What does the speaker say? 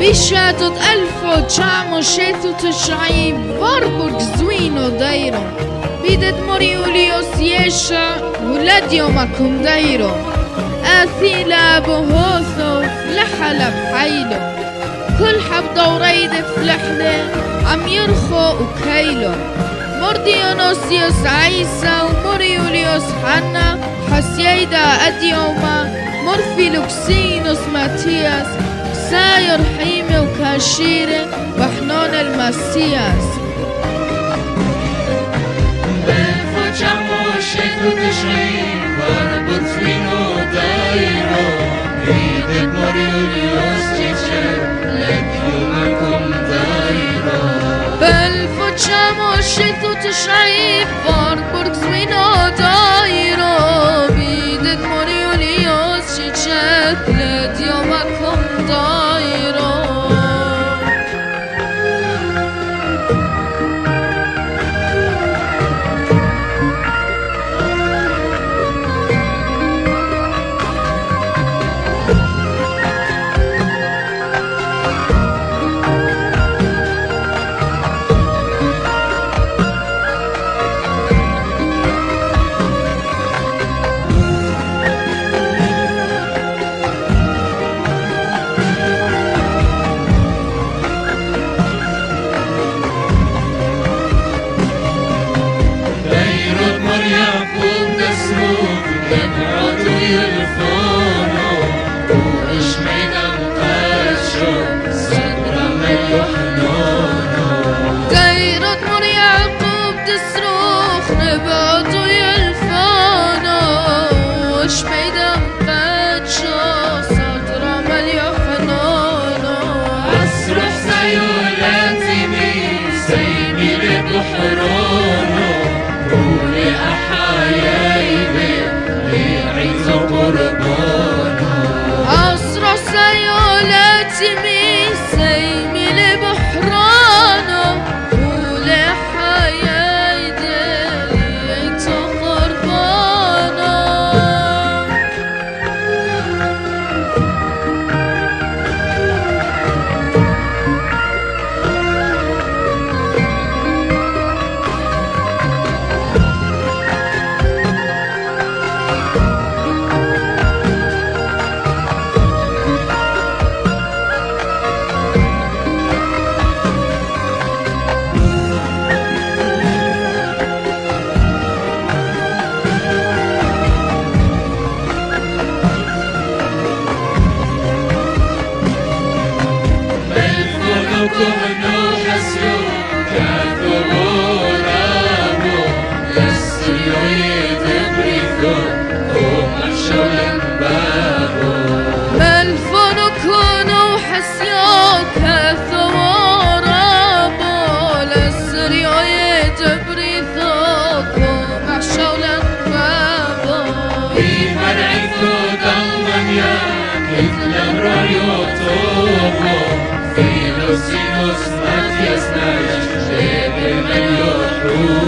بشاتة ألف تشامو شاتة تشعي باربورج زوينو دايرو. بيدت مريوليو سياشا ولاد يومكم دايرو. أثيلة هوسو لحلب حيلو كل حب دوريد فلحدة عم يرخو وكيلو مرديونوسيوس عيسى وموريوليوس حنا حسيدا أديوما مورفيلوكسينوس ماتياس ساير حيمي وكاشيري وحنون المسياس Facciamo scelto Shqethu të shaj i por kur حسياك ثوارا بول السريع يجبري ثوق محشى ولنفابو إيمان عيثو دلما ياك إتلم رايو توبو في نفسي نصمت يسناج جيب من يحروب